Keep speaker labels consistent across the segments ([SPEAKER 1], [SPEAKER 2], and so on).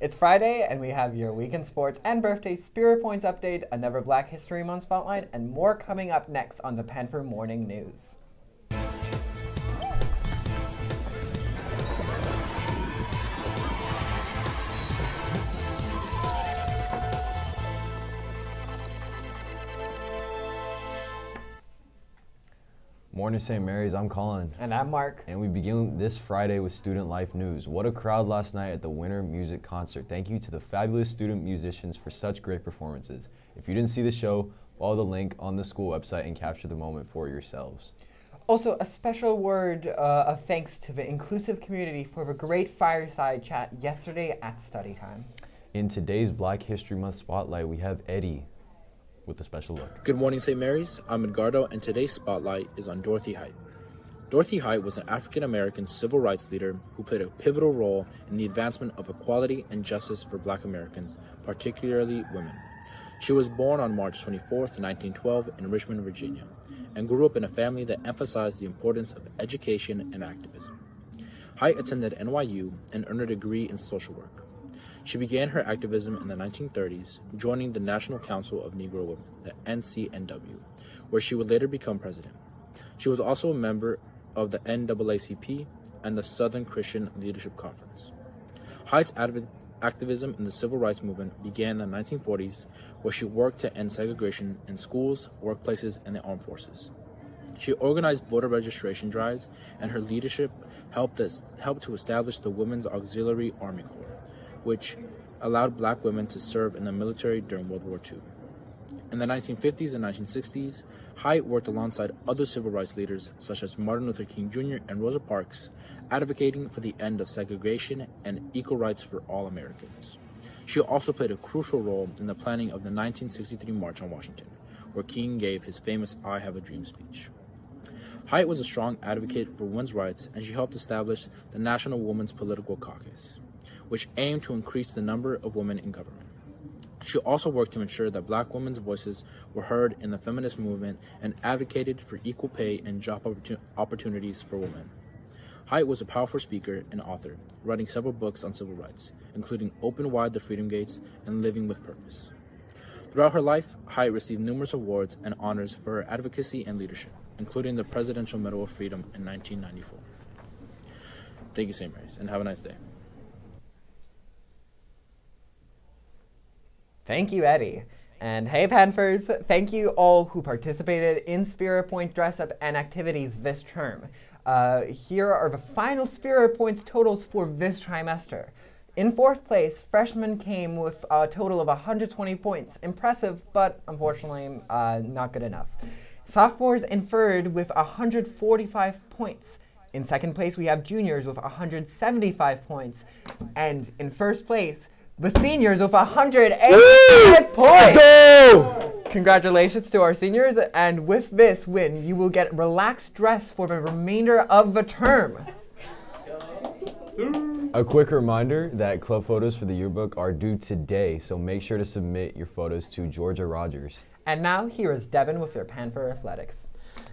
[SPEAKER 1] It's Friday, and we have your weekend sports and birthday spirit points update, another Black History Month spotlight, and more coming up next on the Panther Morning News.
[SPEAKER 2] Morning, St. Mary's. I'm Colin.
[SPEAKER 1] And I'm Mark.
[SPEAKER 2] And we begin this Friday with student life news. What a crowd last night at the Winter Music Concert. Thank you to the fabulous student musicians for such great performances. If you didn't see the show, follow the link on the school website and capture the moment for yourselves.
[SPEAKER 1] Also, a special word uh, of thanks to the inclusive community for the great fireside chat yesterday at study time.
[SPEAKER 2] In today's Black History Month spotlight, we have Eddie with a special look.
[SPEAKER 3] Good morning, St. Mary's. I'm Edgardo, and today's spotlight is on Dorothy Height. Dorothy Height was an African American civil rights leader who played a pivotal role in the advancement of equality and justice for black Americans, particularly women. She was born on March 24, 1912, in Richmond, Virginia, and grew up in a family that emphasized the importance of education and activism. Height attended NYU and earned a degree in social work. She began her activism in the 1930s, joining the National Council of Negro Women, the NCNW, where she would later become president. She was also a member of the NAACP and the Southern Christian Leadership Conference. Height's activism in the civil rights movement began in the 1940s, where she worked to end segregation in schools, workplaces, and the armed forces. She organized voter registration drives, and her leadership helped, us, helped to establish the Women's Auxiliary Army Corps which allowed black women to serve in the military during World War II. In the 1950s and 1960s, Height worked alongside other civil rights leaders such as Martin Luther King Jr. and Rosa Parks, advocating for the end of segregation and equal rights for all Americans. She also played a crucial role in the planning of the 1963 March on Washington, where King gave his famous I Have a Dream speech. Height was a strong advocate for women's rights, and she helped establish the National Women's Political Caucus which aimed to increase the number of women in government. She also worked to ensure that black women's voices were heard in the feminist movement and advocated for equal pay and job opportunities for women. Height was a powerful speaker and author, writing several books on civil rights, including Open Wide the Freedom Gates and Living with Purpose. Throughout her life, Height received numerous awards and honors for her advocacy and leadership, including the Presidential Medal of Freedom in 1994. Thank you, St. Mary's, and have a nice day.
[SPEAKER 1] Thank you, Eddie. And hey, Panthers, thank you all who participated in Spirit Point dress up and activities this term. Uh, here are the final Spirit Points totals for this trimester. In fourth place, freshmen came with a total of 120 points. Impressive, but unfortunately uh, not good enough. Sophomores in third with 145 points. In second place, we have juniors with 175 points. And in first place, the seniors with 185 points. Let's go! Congratulations to our seniors, and with this win, you will get relaxed dress for the remainder of the term.
[SPEAKER 2] A quick reminder that club photos for the yearbook are due today, so make sure to submit your photos to Georgia Rogers.
[SPEAKER 1] And now, here is Devin with your Panther Athletics.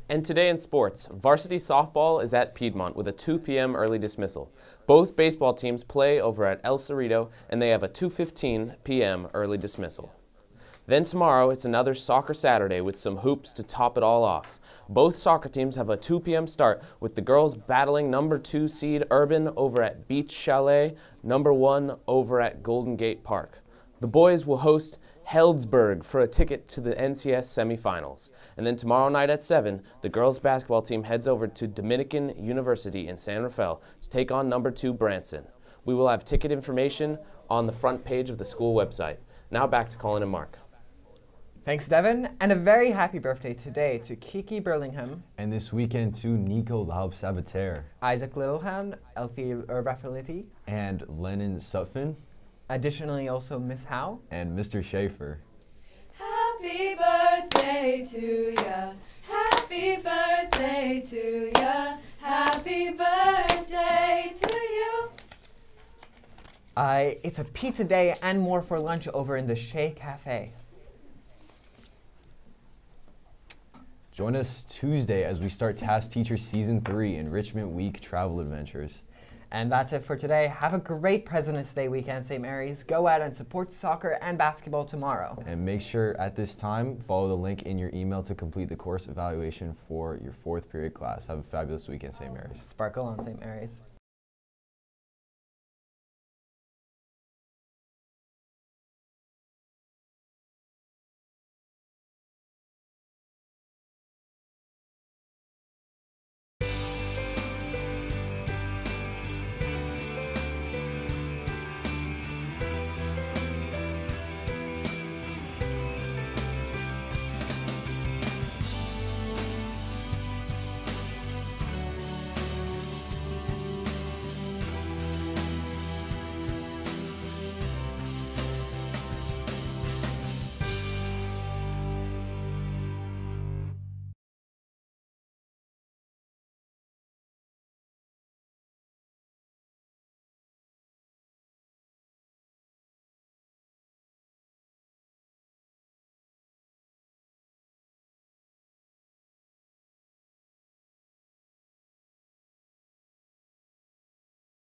[SPEAKER 4] And today in sports, varsity softball is at Piedmont with a 2 p.m. early dismissal. Both baseball teams play over at El Cerrito, and they have a 2.15 p.m. early dismissal. Then tomorrow, it's another soccer Saturday with some hoops to top it all off. Both soccer teams have a 2 p.m. start with the girls battling number 2 seed Urban over at Beach Chalet, number 1 over at Golden Gate Park. The boys will host Healdsburg for a ticket to the NCS semifinals. And then tomorrow night at 7, the girls basketball team heads over to Dominican University in San Rafael to take on number 2 Branson. We will have ticket information on the front page of the school website. Now back to Colin and Mark.
[SPEAKER 1] Thanks, Devin, and a very happy birthday today to Kiki Burlingham.
[SPEAKER 2] And this weekend to Nico Laub Sabater.
[SPEAKER 1] Isaac Littlehan, Elfie Rafferty.
[SPEAKER 2] And Lennon Sutphin.
[SPEAKER 1] Additionally, also Miss Howe.
[SPEAKER 2] And Mr. Schaefer.
[SPEAKER 5] Happy birthday to ya. Happy birthday to ya. Happy birthday to you.
[SPEAKER 1] Uh, it's a pizza day and more for lunch over in the Shea Cafe.
[SPEAKER 2] Join us Tuesday as we start Task Teacher Season 3 Enrichment Week Travel Adventures.
[SPEAKER 1] And that's it for today. Have a great President's Day weekend, St. Mary's. Go out and support soccer and basketball tomorrow.
[SPEAKER 2] And make sure at this time, follow the link in your email to complete the course evaluation for your fourth period class. Have a fabulous weekend, St. Mary's.
[SPEAKER 1] Sparkle on St. Mary's.